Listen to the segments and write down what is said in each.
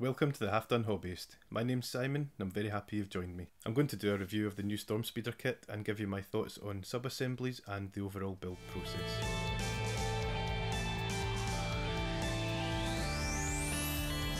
Welcome to the Half Done Hobbyist. My name's Simon and I'm very happy you've joined me. I'm going to do a review of the new Stormspeeder kit and give you my thoughts on sub-assemblies and the overall build process.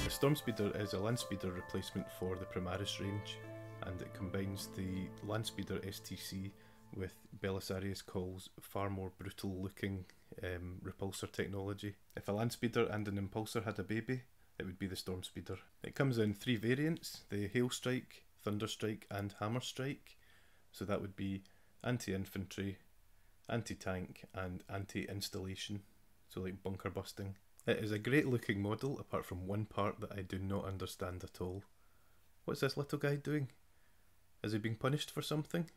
The Stormspeeder is a Landspeeder replacement for the Primaris range and it combines the Landspeeder STC with Belisarius Cawl's far more brutal looking um, repulsor technology. If a Landspeeder and an Impulsor had a baby, it would be the Stormspeeder. It comes in three variants, the Hail Strike, Thunder Strike and Hammer Strike. So that would be anti-infantry, anti-tank and anti-installation, so like bunker busting. It is a great looking model apart from one part that I do not understand at all. What's this little guy doing? Is he being punished for something?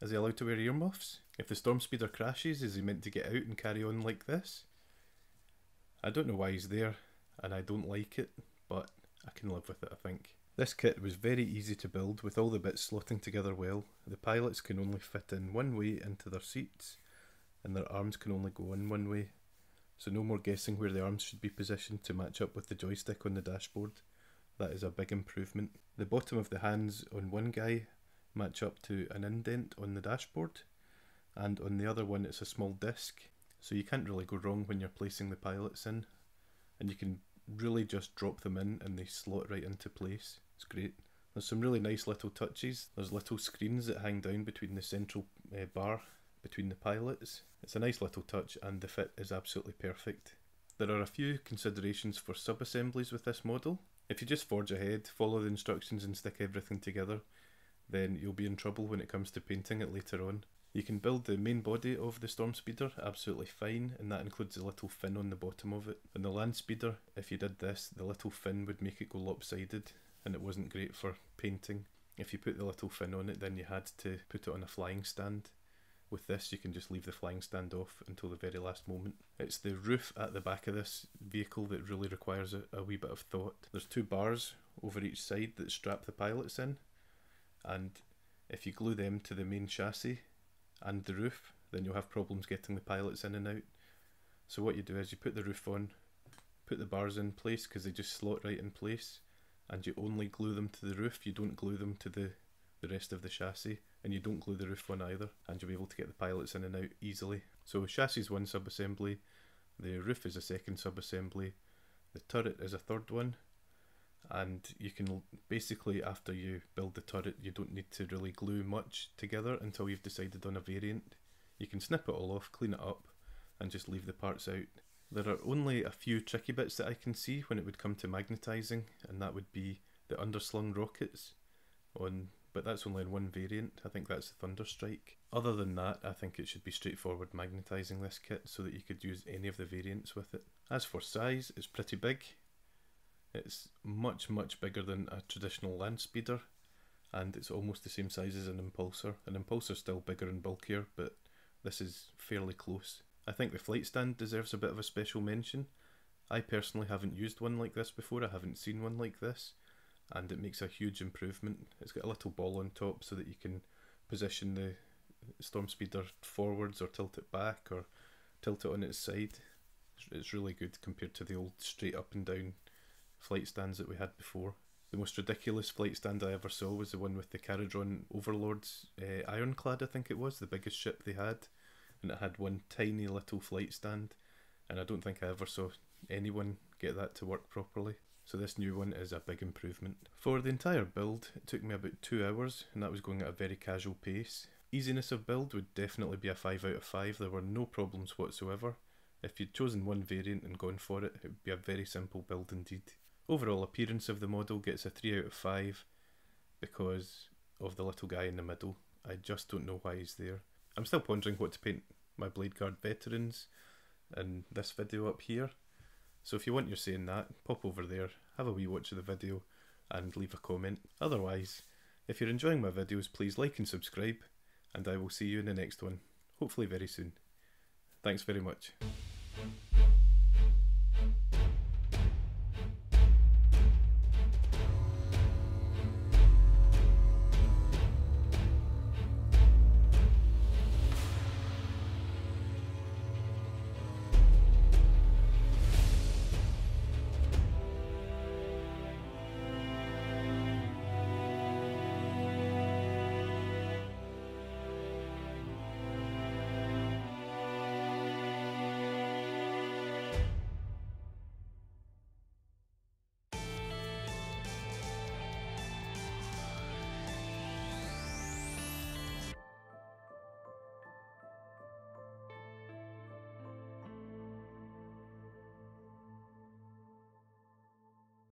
Is he allowed to wear earmuffs? If the Stormspeeder crashes, is he meant to get out and carry on like this? I don't know why he's there and I don't like it, but I can live with it, I think. This kit was very easy to build with all the bits slotting together well. The pilots can only fit in one way into their seats, and their arms can only go in one way. So no more guessing where the arms should be positioned to match up with the joystick on the dashboard. That is a big improvement. The bottom of the hands on one guy match up to an indent on the dashboard, and on the other one it's a small disc, so you can't really go wrong when you're placing the pilots in and you can really just drop them in and they slot right into place. It's great. There's some really nice little touches. There's little screens that hang down between the central uh, bar between the pilots. It's a nice little touch and the fit is absolutely perfect. There are a few considerations for sub-assemblies with this model. If you just forge ahead, follow the instructions and stick everything together, then you'll be in trouble when it comes to painting it later on. You can build the main body of the Stormspeeder absolutely fine, and that includes the little fin on the bottom of it. On the Landspeeder, if you did this, the little fin would make it go lopsided, and it wasn't great for painting. If you put the little fin on it, then you had to put it on a flying stand. With this, you can just leave the flying stand off until the very last moment. It's the roof at the back of this vehicle that really requires a, a wee bit of thought. There's two bars over each side that strap the pilots in, and if you glue them to the main chassis, and the roof, then you'll have problems getting the pilots in and out. So what you do is you put the roof on, put the bars in place because they just slot right in place, and you only glue them to the roof. You don't glue them to the the rest of the chassis, and you don't glue the roof on either, and you'll be able to get the pilots in and out easily. So chassis is one sub-assembly, the roof is a second sub-assembly, the turret is a third one, and you can basically after you build the turret you don't need to really glue much together until you've decided on a variant. You can snip it all off, clean it up and just leave the parts out. There are only a few tricky bits that I can see when it would come to magnetising and that would be the underslung rockets on but that's only in one variant. I think that's the Thunderstrike. Other than that, I think it should be straightforward magnetising this kit so that you could use any of the variants with it. As for size, it's pretty big. It's much, much bigger than a traditional land speeder, and it's almost the same size as an impulsor. An impulsor's still bigger and bulkier, but this is fairly close. I think the flight stand deserves a bit of a special mention. I personally haven't used one like this before, I haven't seen one like this, and it makes a huge improvement. It's got a little ball on top so that you can position the storm speeder forwards or tilt it back or tilt it on its side. It's really good compared to the old straight up and down flight stands that we had before. The most ridiculous flight stand I ever saw was the one with the Kharadron Overlords uh, Ironclad, I think it was, the biggest ship they had. And it had one tiny little flight stand. And I don't think I ever saw anyone get that to work properly. So this new one is a big improvement. For the entire build, it took me about two hours, and that was going at a very casual pace. Easiness of build would definitely be a 5 out of 5, there were no problems whatsoever. If you'd chosen one variant and gone for it, it would be a very simple build indeed. Overall appearance of the model gets a 3 out of 5 because of the little guy in the middle. I just don't know why he's there. I'm still pondering what to paint my Blade Guard veterans in this video up here. So if you want your saying that, pop over there, have a wee watch of the video and leave a comment. Otherwise, if you're enjoying my videos, please like and subscribe and I will see you in the next one, hopefully very soon. Thanks very much.